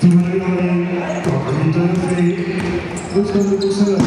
Die Männer, Gott und der Weg, und dann ist er